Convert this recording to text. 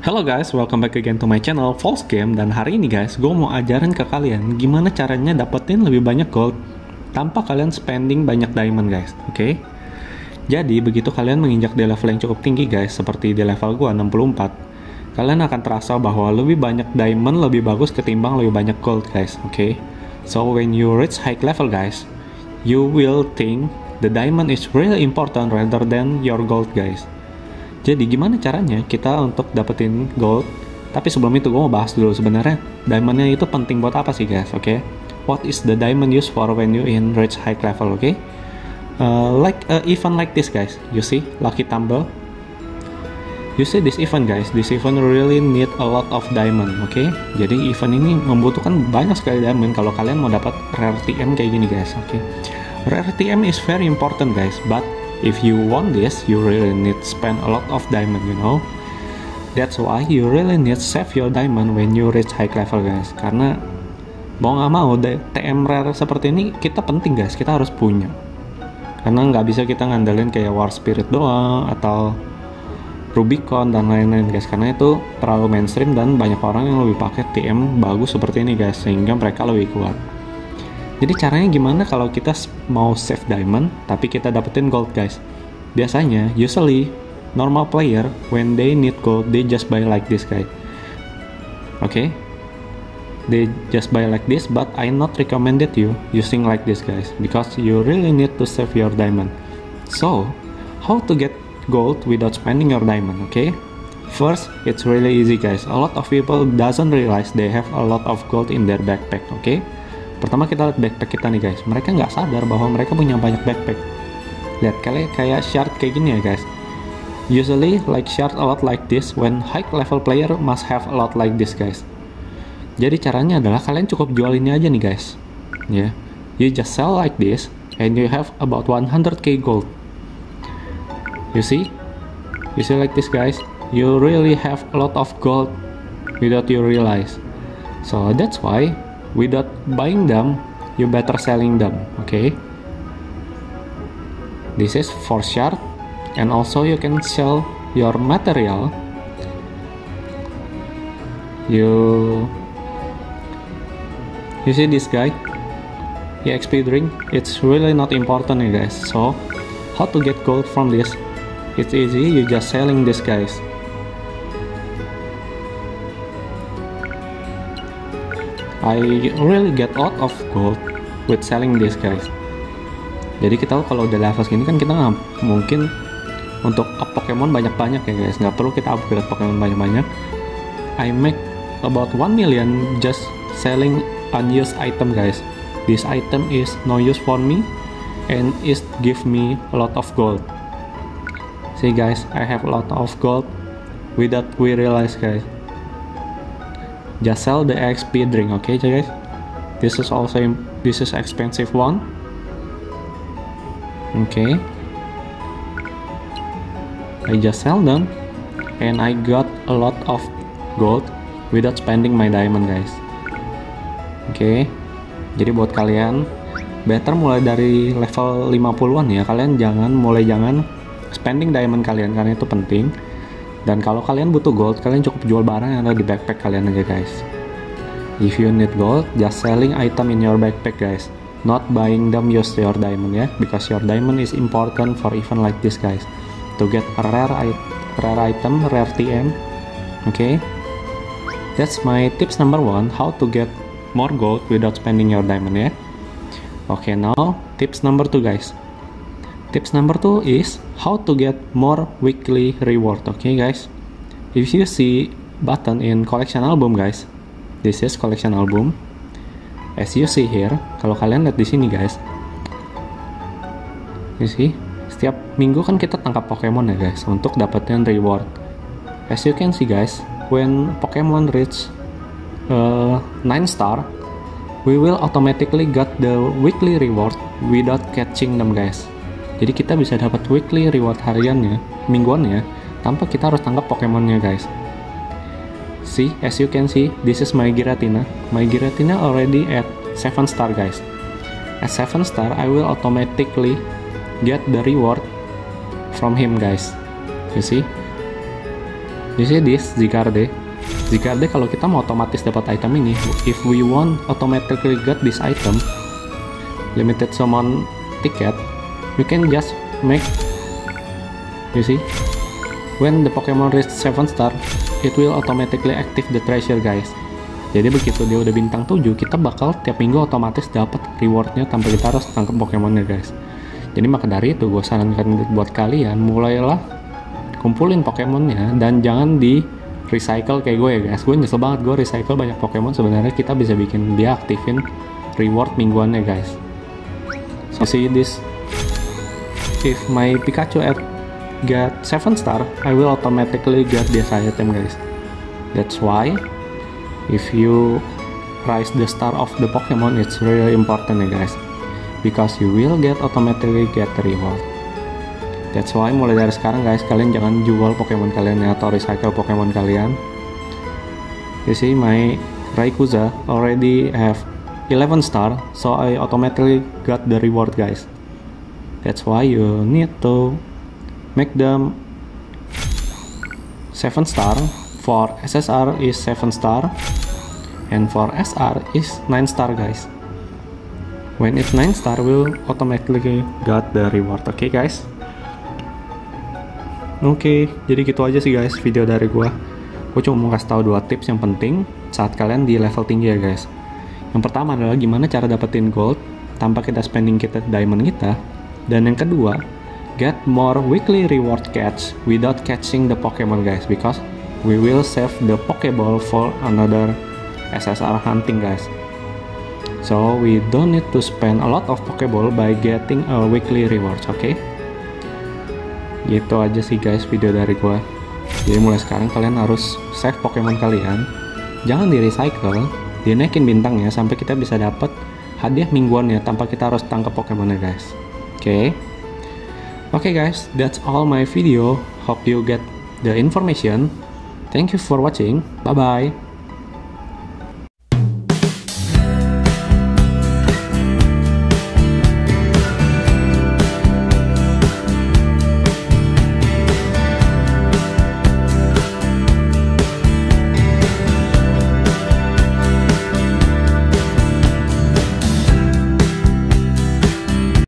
Hello guys, welcome back again to my channel False Game dan hari ini guys, gue mau ajarin ke kalian gimana caranya dapetin lebih banyak gold tanpa kalian spending banyak diamond guys, oke? Okay? Jadi begitu kalian menginjak di level yang cukup tinggi guys, seperti di level gue 64, kalian akan terasa bahwa lebih banyak diamond lebih bagus ketimbang lebih banyak gold guys, oke? Okay? So when you reach high level guys, you will think the diamond is really important rather than your gold guys. Jadi gimana caranya kita untuk dapetin gold? Tapi sebelum itu gue mau bahas dulu sebenarnya diamondnya itu penting buat apa sih guys? Oke? Okay? What is the diamond used for when you in reach high level? Oke? Okay? Uh, like a event like this guys, you see lucky tumble. You see this event guys, this event really need a lot of diamond, oke? Okay? Jadi event ini membutuhkan banyak sekali diamond kalau kalian mau dapat rare TM kayak gini guys, oke? Okay? Rare TM is very important guys, but if you want this you really need spend a lot of diamond you know? That's why you really need save your diamond when you reach high level guys. Karena mau nggak mau TM rare seperti ini kita penting guys. Kita harus punya. Karena nggak bisa kita ngandelin kayak war spirit doang atau Rubicon dan lain-lain guys. Karena itu terlalu mainstream dan banyak orang yang lebih pakai TM bagus seperti ini guys sehingga mereka lebih kuat jadi caranya gimana kalau kita mau save diamond tapi kita dapetin gold guys? Biasanya, usually normal player when they need gold they just buy like this guys. Oke? Okay? They just buy like this but I not recommended you using like this guys because you really need to save your diamond. So, how to get gold without spending your diamond, okay? First, it's really easy guys. A lot of people doesn't realize they have a lot of gold in their backpack, okay? Pertama kita lihat backpack kita nih guys. Mereka nggak sadar bahwa mereka punya banyak backpack. Lihat kalian kayak shard kayak gini ya guys. Usually like shard a lot like this when high level player must have a lot like this guys. Jadi caranya adalah kalian cukup jual ini aja nih guys. Ya. Yeah. You just sell like this and you have about 100k gold. You see? You see like this guys? You really have a lot of gold without you realize. So that's why without buying them you better selling them okay? This is for shard and also you can sell your material. You you see this guy? EXP drink. It's really not important guys. So how to get gold from this? It's easy. You just selling this guys I really get out of gold with selling this guys. Jadi kita kalau udah level segini kan kita nggak mungkin untuk Pokemon banyak-banyak ya guys. Nggak perlu kita upgrade Pokemon banyak-banyak. I make about 1 million just selling unused item guys. This item is no use for me and it give me a lot of gold. See guys I have a lot of gold. Without we realize guys just sell the XP drink okay guys? This is also this is expensive one. Okay. I just sell them and I got a lot of gold without spending my diamond guys. Oke okay. jadi buat kalian better mulai dari level 50-an ya. Kalian jangan mulai jangan spending diamond kalian karena itu penting dan kalau kalian butuh gold, kalian cukup jual barang yang ada di backpack kalian aja guys. If you need gold, just selling item in your backpack guys. Not buying them use your diamond ya, because your diamond is important for event like this guys. To get a rare, rare item, rare TM. Okay, that's my tips number one, how to get more gold without spending your diamond ya. Okay, now tips number two guys. Tips number two is how to get more weekly reward. Okay, guys. If you see button in collection album, guys, this is collection album. As you see here, kalau kalian lihat di sini, guys, you see, setiap minggu kan kita tangkap Pokemon ya, guys, untuk dapetin reward. As you can see, guys, when Pokemon reach uh, 9 star, we will automatically get the weekly reward without catching them, guys. Jadi kita bisa dapat weekly reward hariannya, mingguannya, tanpa kita harus tangkap Pokemonnya guys. See, as you can see, this is my Giratina. My Giratina already at 7 star guys. At 7 star, I will automatically get the reward from him guys. You see? you see this Zikarde Zikarde kalau kita mau otomatis dapat item ini if we want automatically get this item limited summon ticket you can just make you see when the Pokemon reach 7 star it will automatically active the treasure guys. Jadi begitu dia udah bintang 7 kita bakal tiap minggu otomatis dapat rewardnya tanpa kita harus tangkap Pokemonnya guys. Jadi maka dari itu gue sarankan buat kalian mulailah kumpulin Pokemonnya dan jangan di recycle kayak gue ya guys. Gue nyesel banget gue recycle banyak Pokemon. Sebenarnya kita bisa bikin dia aktifin reward mingguannya guys. So see this if my Pikachu at get 7 star I will automatically get this item guys that's why if you rise the star of the Pokemon it's really important ya guys because you will get automatically get reward That's why mulai dari sekarang guys kalian jangan jual Pokemon kalian ya atau recycle Pokemon kalian. You see my Rayquaza already have 11 star so I automatically got the reward guys. That's why you need to make them 7 star for SSR is 7 star and for SR is 9 star guys. When it's 9 star will automatically got the reward. Okay guys. Oke, okay, jadi gitu aja sih guys video dari gua. Gue cuma mau kasih tahu dua tips yang penting saat kalian di level tinggi ya guys. Yang pertama adalah gimana cara dapetin gold tanpa kita spending kita diamond kita. Dan yang kedua, get more weekly reward catch without catching the Pokemon guys because we will save the Pokeball for another SSR hunting guys. So we don't need to spend a lot of Pokeball by getting a weekly rewards, oke? Okay? gitu aja sih guys video dari gua jadi mulai sekarang kalian harus save Pokemon kalian jangan di recycle dinaikin bintangnya sampai kita bisa dapat hadiah mingguannya tanpa kita harus tangkap Pokemonnya guys okay? okay, guys that's all my video. Hope you get the information. Thank you for watching. Bye bye